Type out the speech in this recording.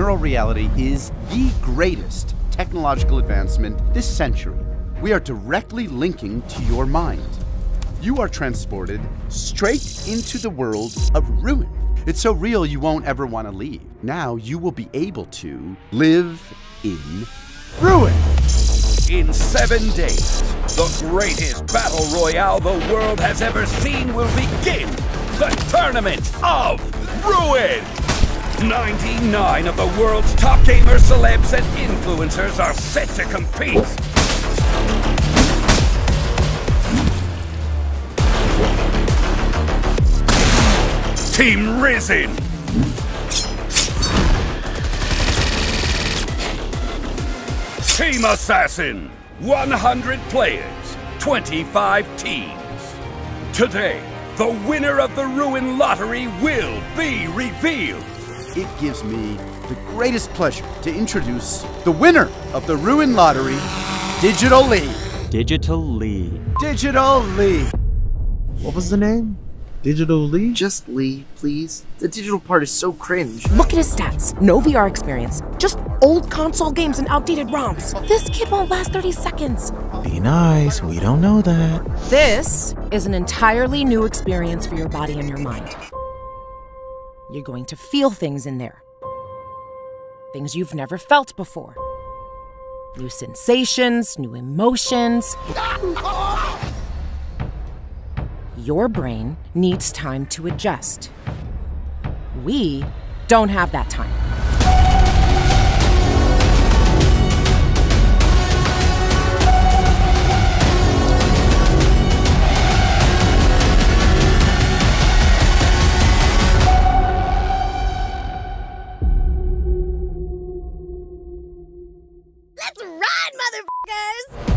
neural reality is the greatest technological advancement this century. We are directly linking to your mind. You are transported straight into the world of ruin. It's so real you won't ever want to leave. Now you will be able to live in ruin. In seven days, the greatest battle royale the world has ever seen will begin. The Tournament of Ruin! 99 of the world's top gamers, celebs, and influencers are set to compete. Team Risen! Team Assassin! 100 players, 25 teams. Today, the winner of the Ruin Lottery will be revealed. It gives me the greatest pleasure to introduce the winner of the Ruin Lottery, Digital Lee. Digital Lee. Digital Lee. What was the name? Digital Lee? Just Lee, please. The digital part is so cringe. Look at his stats. No VR experience. Just old console games and outdated ROMs. This kid won't last 30 seconds. Be nice, we don't know that. This is an entirely new experience for your body and your mind. You're going to feel things in there. Things you've never felt before. New sensations, new emotions. Your brain needs time to adjust. We don't have that time. suckers!